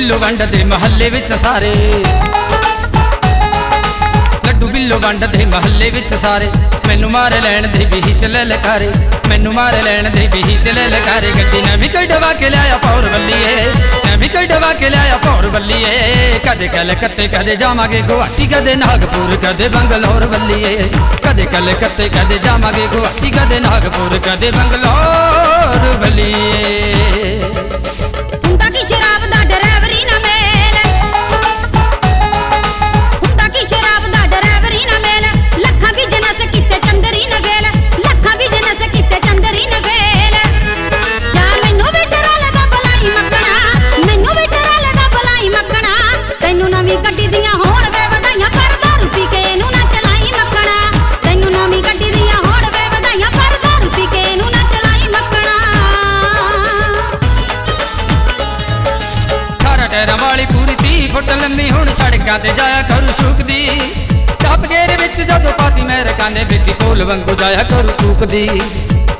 ਬਿੱਲੋ ਵੰਡ ਦੇ ਮਹੱਲੇ ਵਿੱਚ ਸਾਰੇ। ਲੱਡੂ ਬਿੱਲੋ ਵੰਡਦੇ ਮਹੱਲੇ ਵਿੱਚ ਸਾਰੇ। ਮੈਨੂੰ ਮਾਰ ਲੈਣ ਦੇ ਵੀ ਚਲੇ ਲਕਾਰੇ ਮੈਨੂੰ ਮਾਰ ਲੈਣ ਦੇ ਵੀ ਚਲੇ ਲਕਾਰੇ ਗੱਡੀ ਨਵੀਂ ਕਢਵਾ ਕੇ ਲਿਆਇਆ ਪੌਰ ਬੱਲੀਏ ਨਵੀਂ ਕਢਵਾ ਕੇ ਲਿਆਇਆ ਪੌਰ ਬੱਲੀਏ ਕਦੇ ਕਲਕੱਤੇ, ਕਦੇ ਜਾਵਾਂਗੇ ਗੁਹਾਟੀ, ਕਦੇ ਨਾਗਪੁਰ, ਕਦੇ ਬੰਗਲੌਰ ਵੱਲੀਏ। ਕਦੇ ਕਲਕੱਤੇ, ਕਦੇ ਜਾਵਾਂਗੇ ਗੁਹਾਟੀ, ਕਦੇ ਨਾਗਪੁਰ, ਕਦੇ ਬੰਗਲੌਰ ਬੱਲੀਏ ਅਠਾਰਾਂ ਵਾਲੀ ਪੂਰੀ 30 ਫੁੱਟ ਲੰਮੀ, ਹੁਣ ਸੜਕਾਂ ਤੇ ਜਾਇਆ ਕਰੂ ਸੁੱਕਦੀ ਟੱਪ ਗੇਰ ਵਿੱਚ ਜਦੋਂ ਪਾਤੀ ਮੈਂ ਰਕਾਨੇ ਵਿੱਚ, ਕੋਲ ਵਾਂਗੂ ਜਾਇਆ ਕਰੂ ਕੂਕਦੀ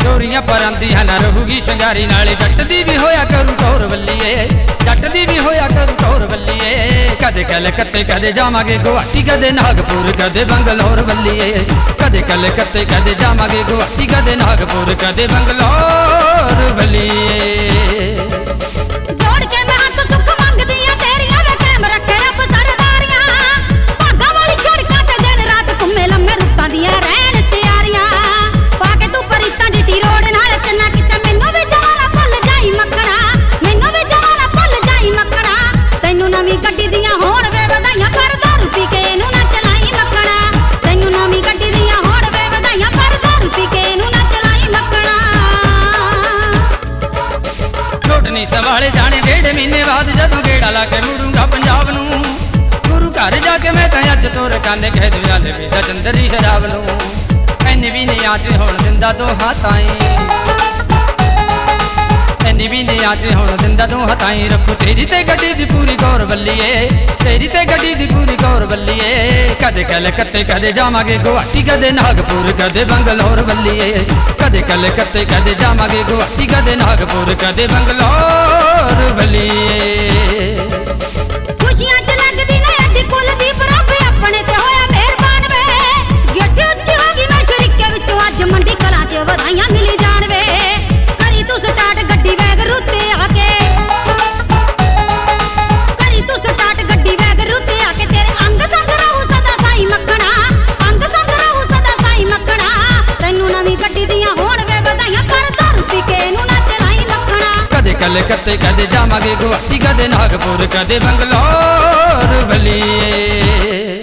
ਚੋਰੀਆਂ ਪਰਾਂਦੀਆਂ ਨਾ ਰਹੂਗੀ, ਸ਼ਿੰਗਾਰੀ ਨਾਲੇ ਜੱਟ ਦੀ ਵੀ ਹੋਇਆ ਕਰੂ ਟੌਰ ਵੱਲੀਏ। ਜੱਟ ਦੀ ਵੀ ਹੋਇਆ ਕਰੂ ਟੌਰ ਵੱਲੀਏ। ਕਦੇ ਕਲਕੱਤੇ, ਕਦੇ ਜਾਵਾਂਗੇ ਗੁਹਾਟੀ, ਕਦੇ ਨਾਗਪੁਰ, ਕਦੇ ਬੰਗਲੌਰ ਵੱਲੀਏ। ਕਦੇ ਕਲਕੱਤੇ, ਕਦੇ ਜਾਵਾਂਗੇ ਗੁਹਾਟੀ, ਕਦੇ ਨਾਗਪੁਰ, ਕਦੇ ਬੰਗਲੌਰ ਵੱਲੀਏ। ਨਹੀਂ ਸਵਾਲੇ ਜਾਣੇ ਡੇਢ ਮਹੀਨੇ ਬਾਅਦ ਜਦੋਂ ਗੇੜਾ ਲਾ ਕੇ ਮੁੜੂੰਗਾ ਪੰਜਾਬ ਨੂੰ। ਗੁਰੂ ਘਰ ਜਾ ਕੇ ਮੈਂ ਤਾਂ ਅੱਜ ਤੋਂ ਰਕਾਨੇ ਕਹਿ ਦਿਆਂ ਲੈ ਵੀ ਚੰਦਰੀ ਸ਼ਰਾਬ ਨੂੰ। ਐਨੀ ਵੀ ਨਹੀਂ ਅੱਜ ਹੁਣ ਦਿੰਦਾ ਦੋ ਹੱਥਾਂ ਐਨੀ ਵੀ ਨਹੀਂ ਅੱਜ ਹੁਣ ਦਿੰਦਾ ਦੋ ਹੱਥਾਂ ਰੱਖੋ ਤੇਰੀ ਤੇ ਗੱਡੀ ਦੀ ਪੂਰੀ ਗੌਰ ਬੱਲੀਏ ਤੇਰੀ ਤੇ ਗੱਡੀ ਦੀ ਪੂਰੀ ਗੌਰ ਬੱਲੀਏ ਕਦੇ ਕਲਕੱਤੇ, ਕਦੇ ਜਾਵਾਂਗੇ ਗੁਹਾਟੀ, ਕਦੇ ਨਾਗਪੁਰ, ਕਦੇ ਬੰਗਲੌਰ ਬੱਲੀਏ ਕਦੇ ਕਲਕੱਤੇ, ਕਦੇ ਜਾਵਾਂਗੇ ਗੁਹਾਟੀ, ਕਦੇ ਨਾਗਪੁਰ, ਕਦੇ ਬੰਗਲੌਰ ਬੱਲੀਏ ਦੀਆਂ ਹੋਣ ਮੈਂ ਵਧਾਈਆਂ ਪਰ ਦਾਰੂ ਪੀ ਕੇ ਇਹਨੂੰ ਨਾ ਚਲਾਈ ਮੱਖਣਾ। ਕਦੇ ਕਲਕੱਤੇ, ਕਦੇ ਜਾਵਾਂਗੇ ਗੁਆਟੀ ਕਦੇ ਨਾਗਪੁਰ, ਕਦੇ ਬੰਗਲੌਰ ਬਲੀਏ